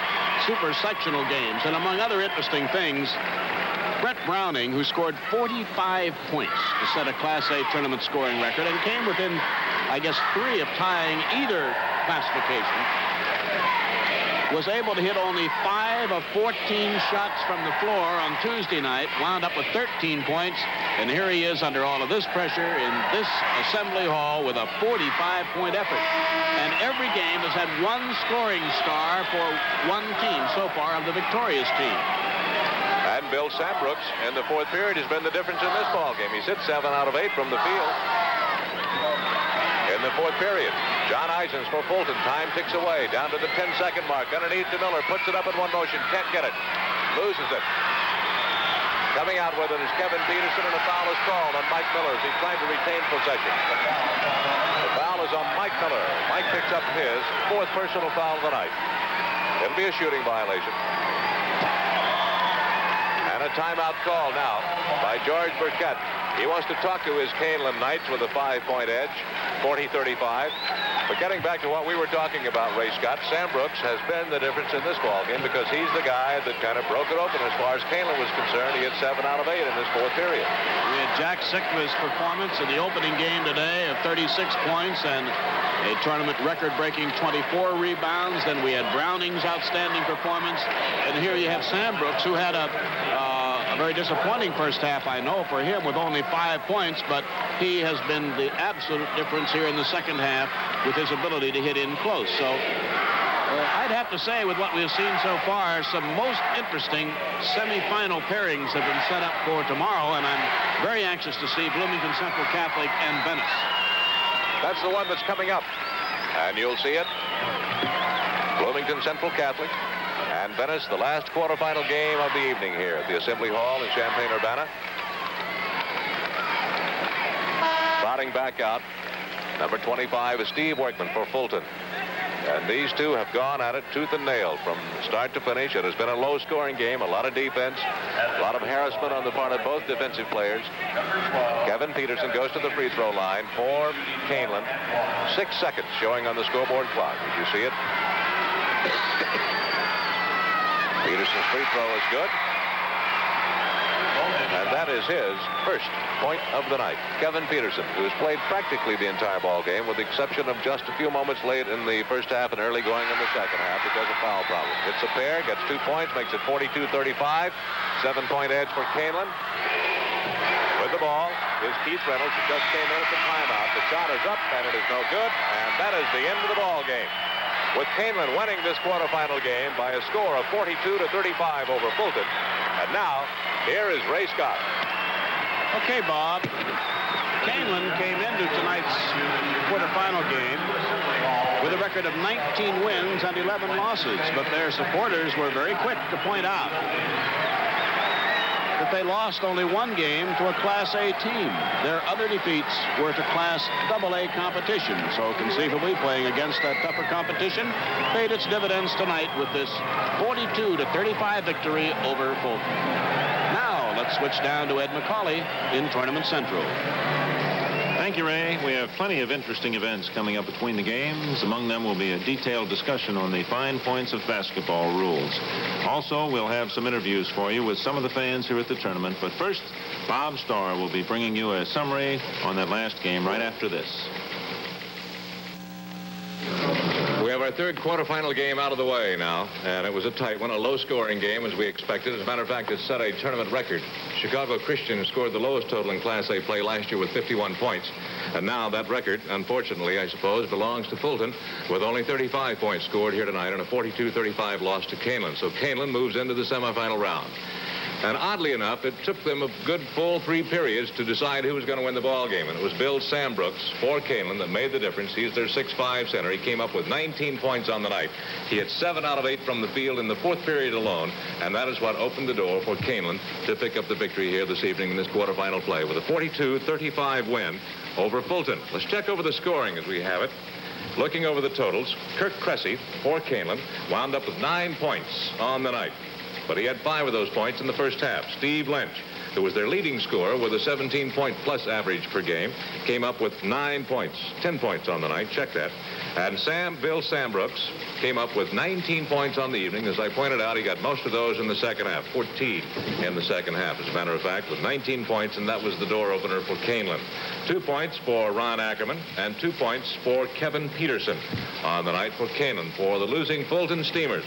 super sectional games, and among other interesting things, Brett Browning, who scored 45 points to set a Class A tournament scoring record and came within, I guess, three of tying either classification, was able to hit only 5 of 14 shots from the floor on Tuesday night, wound up with 13 points, and here he is under all of this pressure in this assembly hall with a 45-point effort. And every game has had one scoring star for one team so far of the victorious team. And Bill Sambrooks in the fourth period has been the difference in this ball game. He's hit seven out of eight from the field. In the fourth period, John Isons for Fulton. Time ticks away down to the 10-second mark. Underneath to Miller. Puts it up in one motion. Can't get it. Loses it. Coming out with it is Kevin Peterson, and a foul is called on Mike Miller as he tried to retain possession. The foul is on Mike Miller. Mike picks up his fourth personal foul of the night. It'll be a shooting violation. And a timeout call now by George Burkett. He wants to talk to his Kaneland Knights with a five-point edge, 40-35. But getting back to what we were talking about, Ray Scott, Sambrooks has been the difference in this ball game because he's the guy that kind of broke it open as far as Kaneland was concerned. He had seven out of eight in this fourth period. We had Jack Sikma's performance in the opening game today of 36 points and a tournament record-breaking 24 rebounds. Then we had Browning's outstanding performance. And here you have Sambrooks, who had a... Uh, a very disappointing first half, I know, for him with only five points, but he has been the absolute difference here in the second half with his ability to hit in close. So uh, I'd have to say, with what we've seen so far, some most interesting semifinal pairings have been set up for tomorrow, and I'm very anxious to see Bloomington Central Catholic and Venice. That's the one that's coming up, and you'll see it. Bloomington Central Catholic and Venice, the last quarterfinal game of the evening here at the Assembly Hall in Champaign-Urbana. Trotting back out, number 25 is Steve Workman for Fulton. And these two have gone at it tooth and nail from start to finish. It has been a low-scoring game, a lot of defense, a lot of harassment on the part of both defensive players. Kevin Peterson goes to the free throw line for Kaneland. Six seconds showing on the scoreboard clock. Did you see it? Peterson's free throw is good. And that is his first point of the night. Kevin Peterson, who has played practically the entire ball game, with the exception of just a few moments late in the first half and early going in the second half because of foul problems. Hits a pair, gets two points, makes it 42-35. Seven-point edge for Kaneland. With the ball is Keith Reynolds, who just came in at the timeout. The shot is up, and it is no good, and that is the end of the ball game. With Kaneland winning this quarterfinal game by a score of 42 to 35 over Fulton. And now, here is Ray Scott. Okay, Bob. Kaneland came into tonight's quarterfinal game with a record of 19 wins and 11 losses, but their supporters were very quick to point out that they lost only one game to a Class A team. Their other defeats were to Class AA competition, so conceivably playing against that tougher competition paid its dividends tonight with this 42 to 35 victory over Fulton. Now let's switch down to Ed Macauley in Tournament Central. Thank you, Ray. We have plenty of interesting events coming up between the games. Among them will be a detailed discussion on the fine points of basketball rules. Also, we'll have some interviews for you with some of the fans here at the tournament. But first, Bob Starr will be bringing you a summary on that last game right after this. We have our third quarterfinal game out of the way now, and it was a tight one, a low-scoring game as we expected. As a matter of fact, it set a tournament record. Chicago Christian scored the lowest total in Class A play last year with 51 points, and now that record, unfortunately, I suppose, belongs to Fulton with only 35 points scored here tonight and a 42-35 loss to Kaneland. So Kaneland moves into the semifinal round. And oddly enough, it took them a good full three periods to decide who was going to win the ball game. And it was Bill Sambrooks for Kaneland that made the difference. He's their 6'5 center. He came up with 19 points on the night. He had seven out of eight from the field in the fourth period alone. And that is what opened the door for Kaneland to pick up the victory here this evening in this quarterfinal play with a 42-35 win over Fulton. Let's check over the scoring as we have it. Looking over the totals, Kirk Cressy for Kaneland wound up with nine points on the night. But he had five of those points in the first half. Steve Lynch, who was their leading scorer with a 17-point plus average per game, came up with nine points, 10 points on the night. Check that. And Sam, Bill Sambrooks, came up with 19 points on the evening. As I pointed out, he got most of those in the second half, 14 in the second half, as a matter of fact, with 19 points, and that was the door opener for Kaneland. Two points for Ron Ackerman, and two points for Kevin Peterson on the night for Kaneland for the losing Fulton Steamers.